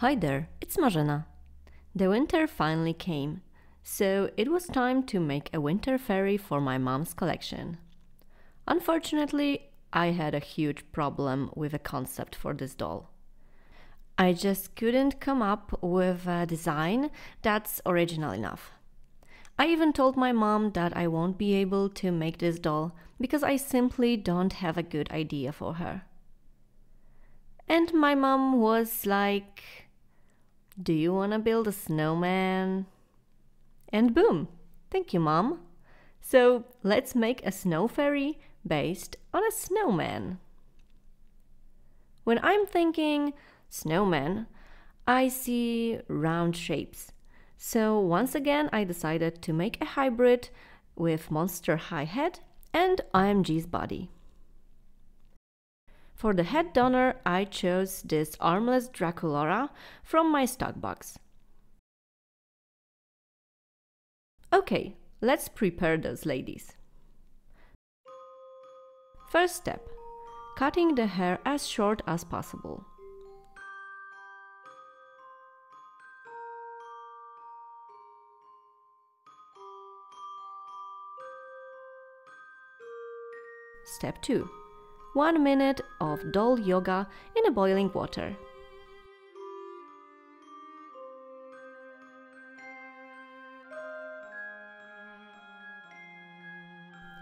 Hi there, it's Marzena. The winter finally came, so it was time to make a winter fairy for my mom's collection. Unfortunately, I had a huge problem with a concept for this doll. I just couldn't come up with a design that's original enough. I even told my mom that I won't be able to make this doll because I simply don't have a good idea for her. And my mom was like, Do you want to build a snowman? And boom! Thank you, mom. So let's make a snow fairy based on a snowman. When I'm thinking snowman, I see round shapes. So once again, I decided to make a hybrid with Monster High head and OMG's body. For the head donor, I chose this armless Draculaura from my stock box. Okay, let's prepare those ladies. First step, cutting the hair as short as possible. Step 2. 1 minute of doll yoga in a boiling water.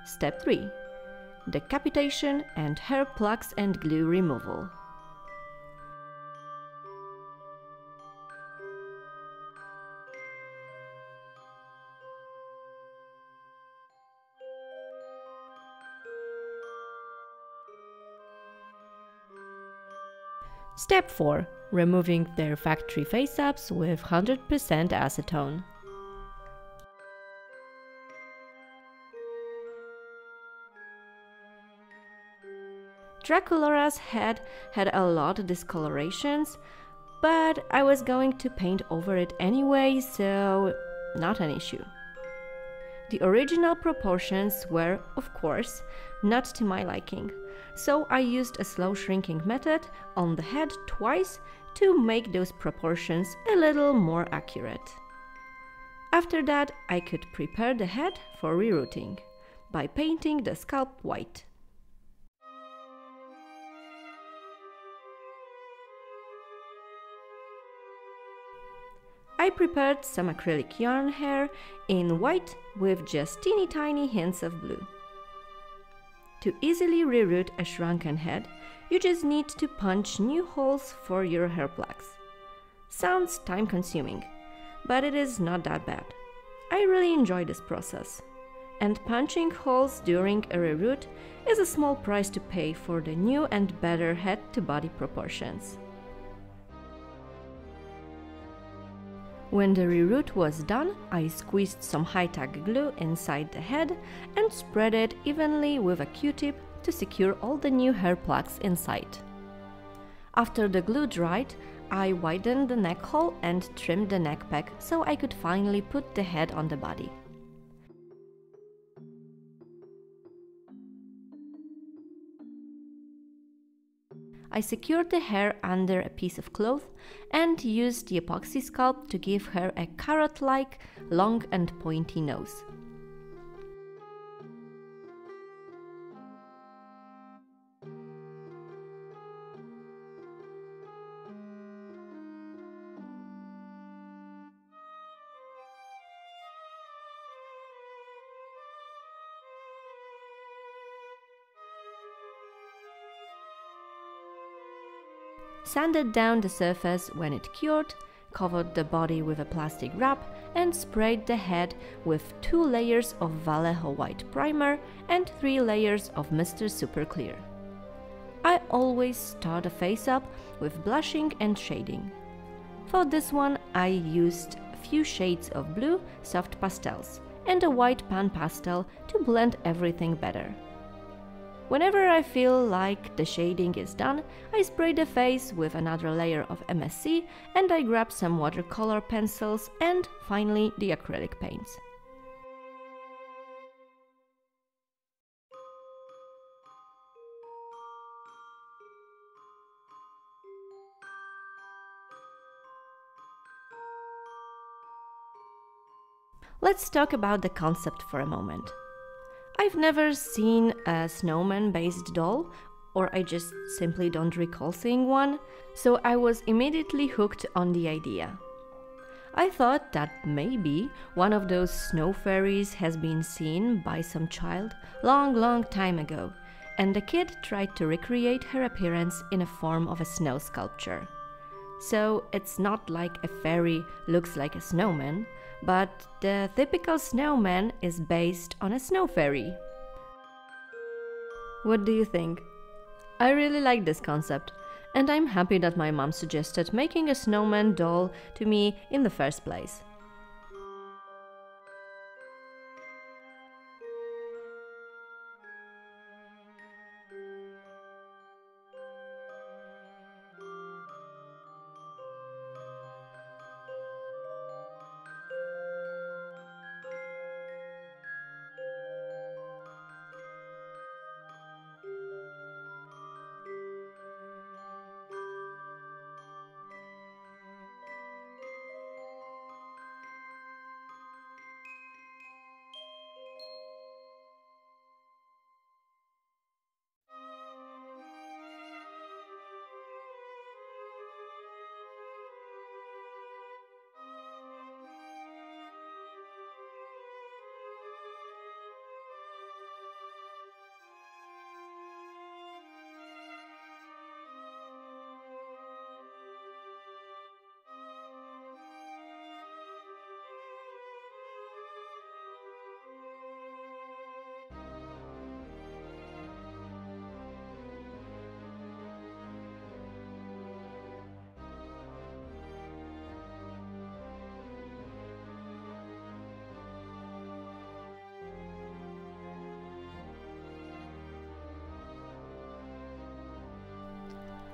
Step 3. Decapitation and hair plugs and glue removal. Step 4. Removing their factory face-ups with 100% acetone. Draculaura's head had a lot of discolorations, but I was going to paint over it anyway, so not an issue. The original proportions were, of course, not to my liking, so I used a slow shrinking method on the head twice to make those proportions a little more accurate. After that, I could prepare the head for rerouting by painting the scalp white. I prepared some acrylic yarn hair in white with just teeny tiny hints of blue. To easily reroute a shrunken head, you just need to punch new holes for your hair plugs. Sounds time consuming, but it is not that bad. I really enjoy this process. And punching holes during a reroute is a small price to pay for the new and better head to body proportions. When the reroute was done, I squeezed some high-tack glue inside the head and spread it evenly with a q-tip to secure all the new hair plugs inside. After the glue dried, I widened the neck hole and trimmed the neck peg so I could finally put the head on the body. I secured the hair under a piece of cloth and used the Apoxie Sculpt to give her a carrot-like, long and pointy nose. Sanded down the surface when it cured, covered the body with a plastic wrap and sprayed the head with two layers of Vallejo white primer and three layers of Mr. Super Clear. I always start a face up with blushing and shading. For this one I used a few shades of blue soft pastels and a white pan pastel to blend everything better. Whenever I feel like the shading is done, I spray the face with another layer of MSC and I grab some watercolor pencils and finally the acrylic paints. Let's talk about the concept for a moment. I've never seen a snowman based doll, or I just simply don't recall seeing one, so I was immediately hooked on the idea. I thought that maybe one of those snow fairies has been seen by some child long, long time ago, and the kid tried to recreate her appearance in a form of a snow sculpture. So it's not like a fairy looks like a snowman, but the typical snowman is based on a snow fairy. What do you think? I really like this concept, and I'm happy that my mom suggested making a snowman doll to me in the first place.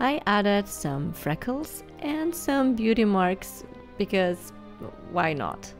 I added some freckles and some beauty marks because why not?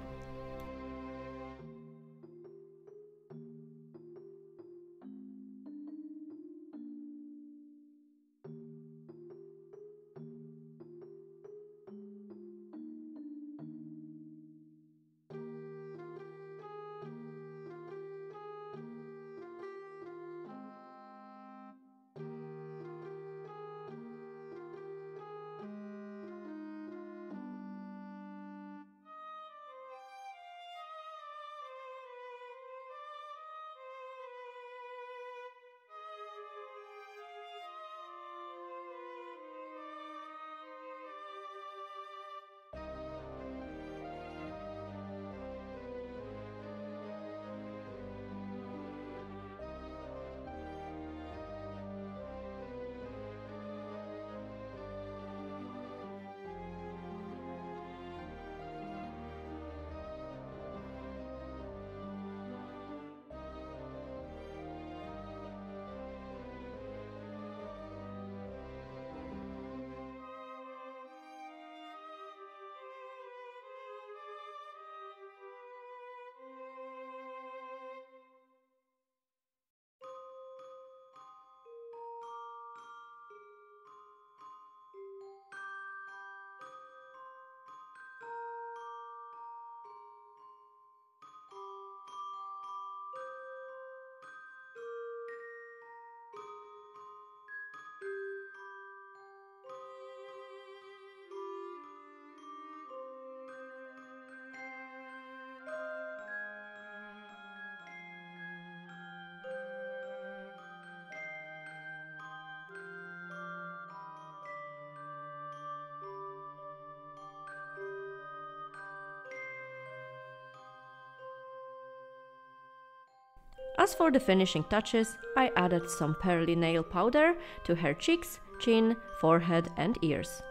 As for the finishing touches, I added some pearly nail powder to her cheeks, chin, forehead and ears.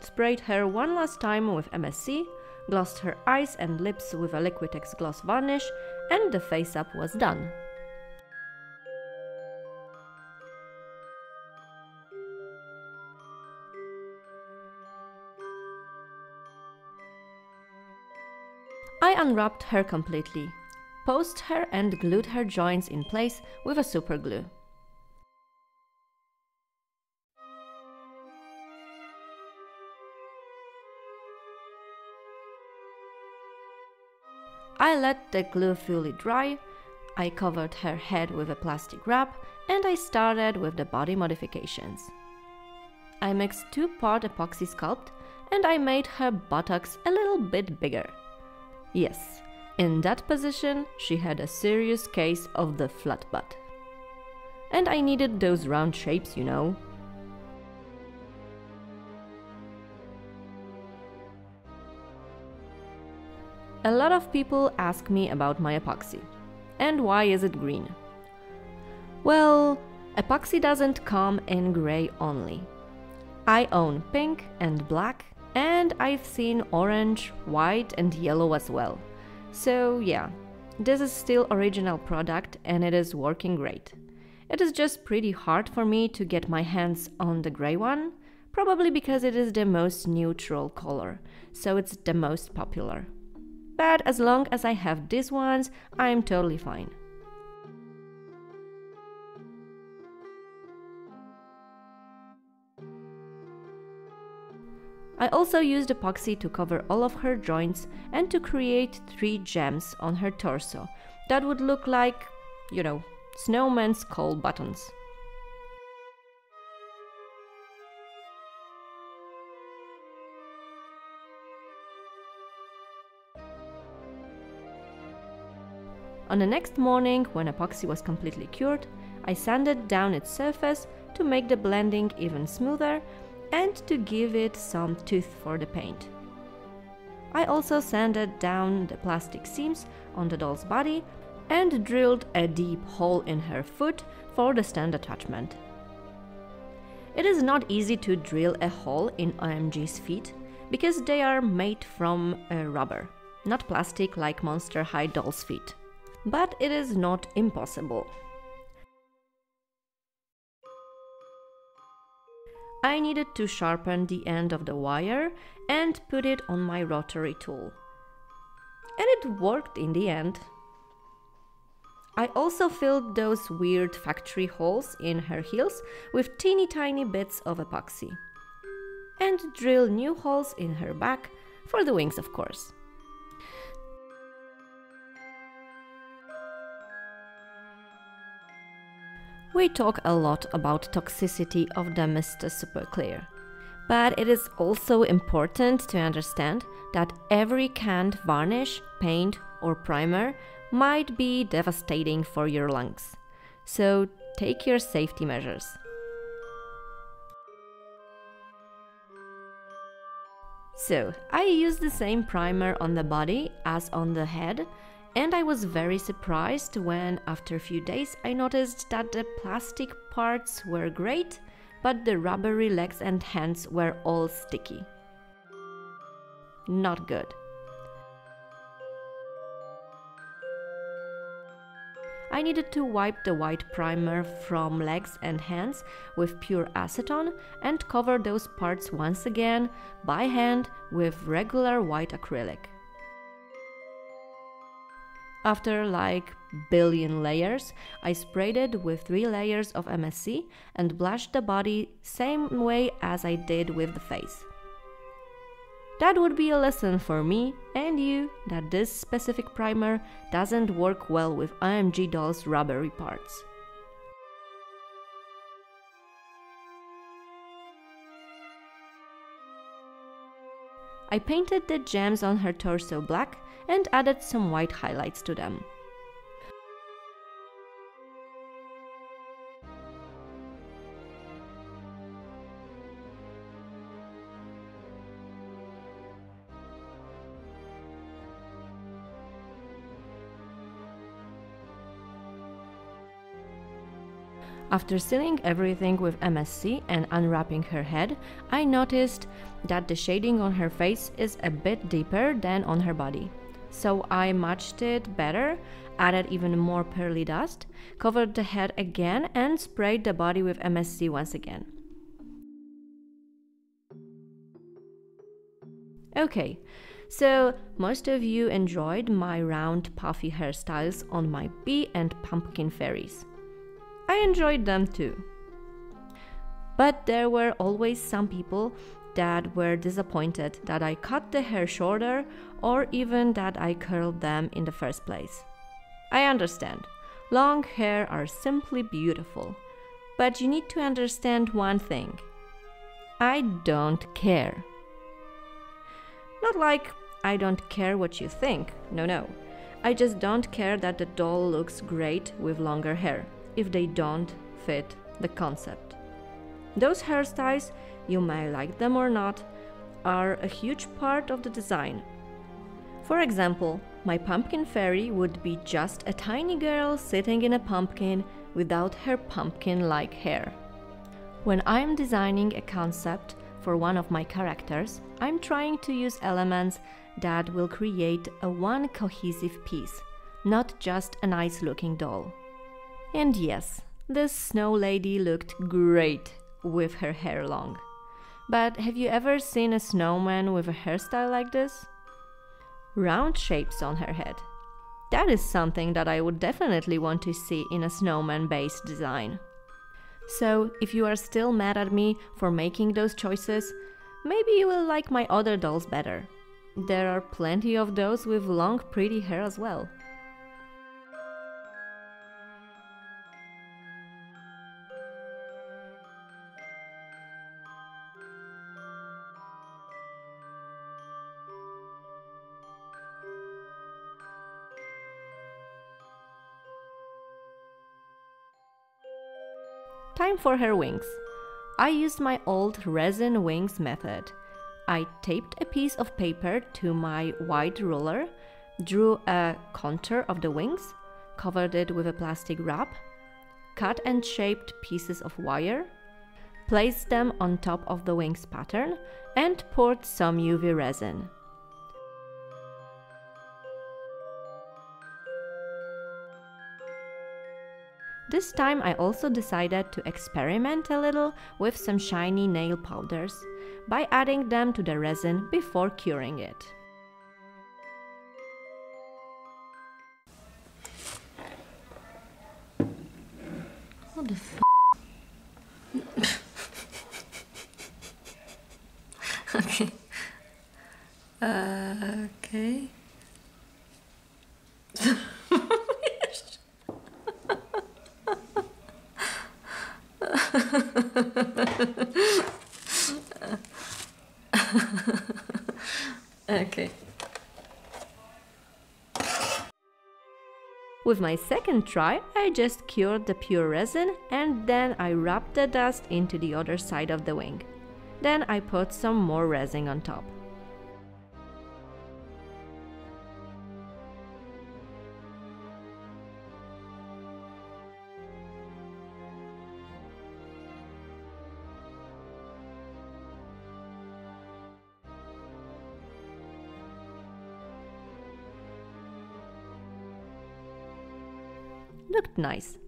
Sprayed her one last time with MSC, glossed her eyes and lips with a Liquitex gloss varnish, and the face up was done. I unwrapped her completely, posed her and glued her joints in place with a super glue. I let the glue fully dry, I covered her head with a plastic wrap, and I started with the body modifications. I mixed two part Apoxie Sculpt and I made her buttocks a little bit bigger. Yes, in that position she had a serious case of the flat butt. And I needed those round shapes, you know. A lot of people ask me about my epoxy. And why is it green? Well, epoxy doesn't come in grey only. I own pink and black, and I've seen orange, white, and yellow as well. So, yeah, this is still original product and it is working great. It is just pretty hard for me to get my hands on the grey one, probably because it is the most neutral color, so it's the most popular but as long as I have these ones, I'm totally fine. I also used epoxy to cover all of her joints and to create three gems on her torso that would look like, you know, snowman's skull buttons. On the next morning, when epoxy was completely cured, I sanded down its surface to make the blending even smoother and to give it some tooth for the paint. I also sanded down the plastic seams on the doll's body and drilled a deep hole in her foot for the stand attachment. It is not easy to drill a hole in OMG's feet because they are made from uh, rubber, not plastic like Monster High doll's feet but it is not impossible. I needed to sharpen the end of the wire and put it on my rotary tool. And it worked in the end. I also filled those weird factory holes in her heels with teeny tiny bits of epoxy. And drilled new holes in her back for the wings, of course. We talk a lot about toxicity of the Mr. Super Clear. But it is also important to understand that every canned varnish, paint, or primer might be devastating for your lungs. So take your safety measures. So, I use the same primer on the body as on the head and I was very surprised when, after a few days, I noticed that the plastic parts were great, but the rubbery legs and hands were all sticky. Not good. I needed to wipe the white primer from legs and hands with pure acetone and cover those parts once again by hand with regular white acrylic. After like billion layers, I sprayed it with 3 layers of MSC and blushed the body same way as I did with the face. That would be a lesson for me and you that this specific primer doesn't work well with OMG Doll's rubbery parts. I painted the gems on her torso black and added some white highlights to them. After sealing everything with MSC and unwrapping her head, I noticed that the shading on her face is a bit deeper than on her body. So I matched it better, added even more pearly dust, covered the head again, and sprayed the body with MSC once again. Okay, So, most of you enjoyed my round puffy hairstyles on my bee and pumpkin fairies. I enjoyed them too. But there were always some people that were disappointed that I cut the hair shorter or even that I curled them in the first place. I understand. Long hair are simply beautiful. But you need to understand one thing I don't care. Not like I don't care what you think, no, no. I just don't care that the doll looks great with longer hair if they don't fit the concept. Those hairstyles, you may like them or not, are a huge part of the design. For example, my pumpkin fairy would be just a tiny girl sitting in a pumpkin without her pumpkin like hair. When I'm designing a concept for one of my characters, I'm trying to use elements that will create a one cohesive piece, not just a nice looking doll. And yes, this snow lady looked great with her hair long. But have you ever seen a snowman with a hairstyle like this? Round shapes on her head. That is something that I would definitely want to see in a snowman based design. So, if you are still mad at me for making those choices, maybe you will like my other dolls better. There are plenty of those with long, pretty hair as well. For her wings. I used my old resin wings method. I taped a piece of paper to my white ruler, drew a contour of the wings, covered it with a plastic wrap, cut and shaped pieces of wire, placed them on top of the wings pattern, and poured some UV resin. This time I also decided to experiment a little with some shiny nail powders by adding them to the resin before curing it. What the f Okay. Uh, okay. okay. With my second try, I just cured the pure resin and then I rubbed the dust into the other side of the wing. Then I put some more resin on top. Nice.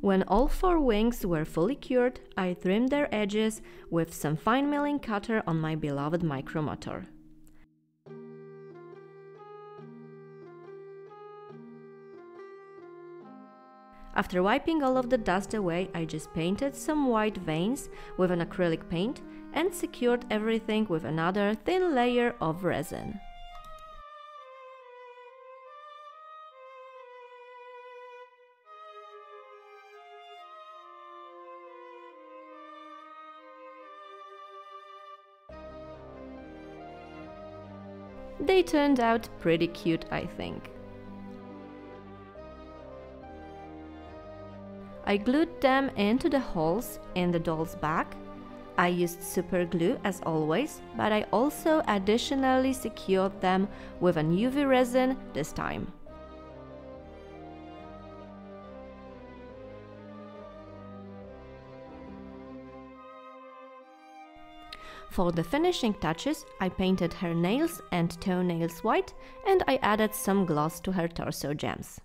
When all four wings were fully cured, I trimmed their edges with some fine milling cutter on my beloved micromotor. After wiping all of the dust away, I just painted some white veins with an acrylic paint and secured everything with another thin layer of resin. They turned out pretty cute, I think. I glued them into the holes in the doll's back. I used super glue as always, but I also additionally secured them with an UV resin this time. For the finishing touches, I painted her nails and toenails white and I added some gloss to her torso gems.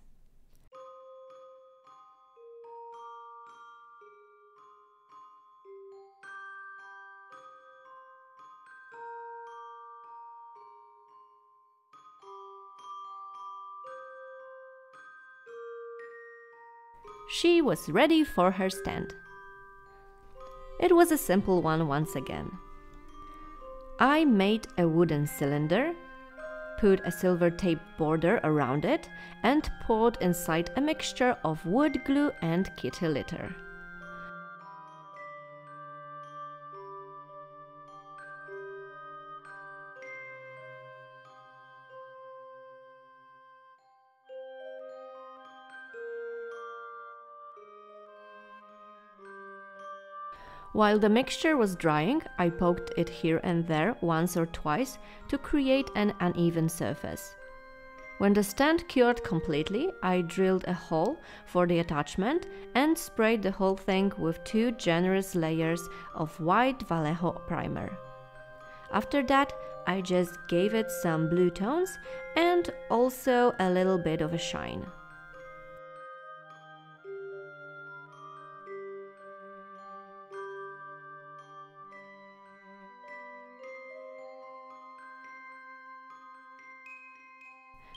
She was ready for her stand. It was a simple one once again. I made a wooden cylinder, put a silver tape border around it, and poured inside a mixture of wood glue and kitty litter. While the mixture was drying, I poked it here and there once or twice to create an uneven surface. When the stand cured completely, I drilled a hole for the attachment and sprayed the whole thing with two generous layers of white Vallejo primer. After that, I just gave it some blue tones and also a little bit of a shine.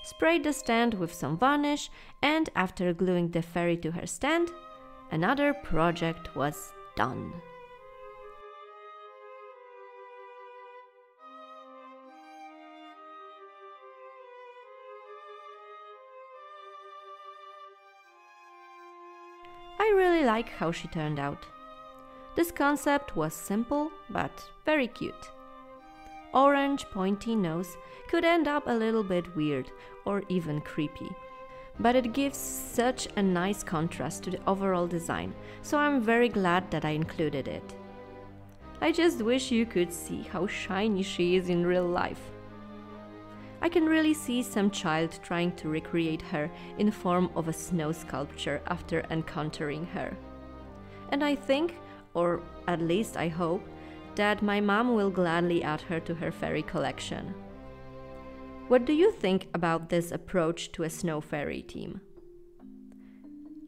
Sprayed the stand with some varnish, and after gluing the fairy to her stand, another project was done. I really like how she turned out. This concept was simple but very cute orange pointy nose could end up a little bit weird or even creepy. But it gives such a nice contrast to the overall design, so I'm very glad that I included it. I just wish you could see how shiny she is in real life. I can really see some child trying to recreate her in the form of a snow sculpture after encountering her. And I think, or at least I hope, that my mom will gladly add her to her fairy collection. What do you think about this approach to a snow fairy team?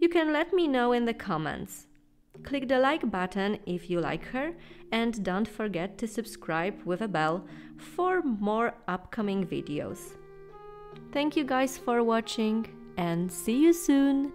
You can let me know in the comments. Click the like button if you like her and don't forget to subscribe with a bell for more upcoming videos. Thank you guys for watching and see you soon!